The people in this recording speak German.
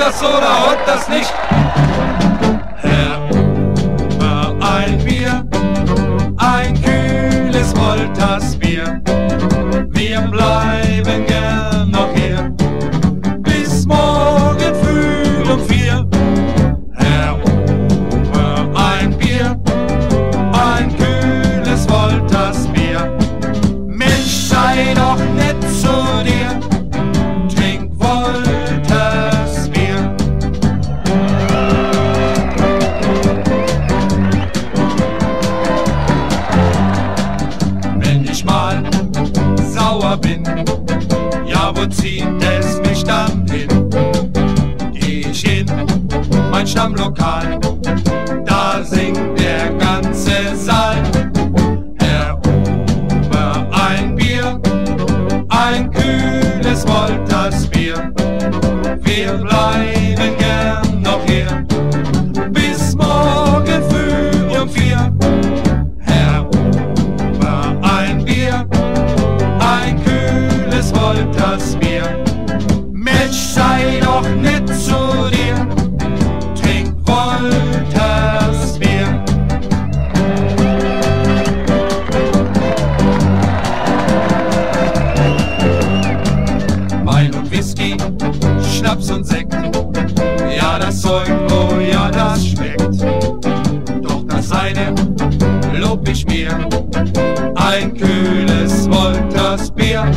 das oder und das nicht. Herr Ober, ein Bier, ein kühles Wolters Bier. Wir bleiben gern noch hier, bis morgen früh um vier. Herr Ober, ein Bier, ein kühles Wolters Bier. Mensch, sei doch nett zu dir, sauer bin, ja, wo zieht es mich dann hin? Geh ich in mein Stammlokal, da singt der ganze Saal. Herr Ober, ein Bier, ein kühles Wolters Bier. Wir bleiben gern Whisky, Schnaps und Sekt. Ja, das Zeug, oh ja, das schmeckt. Doch das eine lob ich mir, ein kühles Wolters Bier.